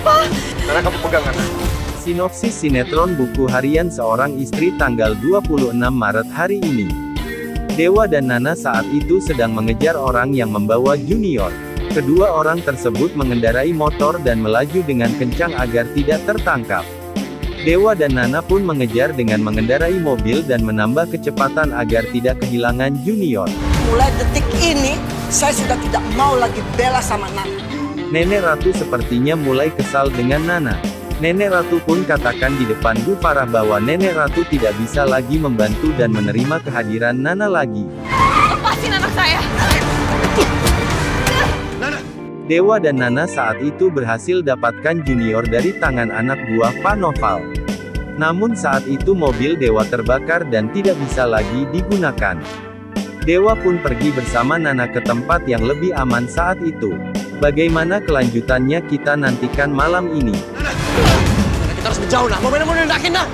Papa. Nana kamu pegang Nana. Sinopsis sinetron buku harian seorang istri tanggal 26 Maret hari ini. Dewa dan Nana saat itu sedang mengejar orang yang membawa Junior. Kedua orang tersebut mengendarai motor dan melaju dengan kencang agar tidak tertangkap. Dewa dan Nana pun mengejar dengan mengendarai mobil dan menambah kecepatan agar tidak kehilangan Junior. Mulai detik ini, saya sudah tidak mau lagi bela sama Nana. Nenek Ratu sepertinya mulai kesal dengan Nana. Nenek Ratu pun katakan di depan Bu Farah bahwa Nenek Ratu tidak bisa lagi membantu dan menerima kehadiran Nana lagi. Lepasin anak saya. Dewa dan Nana saat itu berhasil dapatkan Junior dari tangan anak buah Pak Noval. Namun saat itu mobil Dewa terbakar dan tidak bisa lagi digunakan. Dewa pun pergi bersama Nana ke tempat yang lebih aman saat itu. Bagaimana kelanjutannya kita nantikan malam ini. Kita harus menjauh nah. Mau nendakin nah.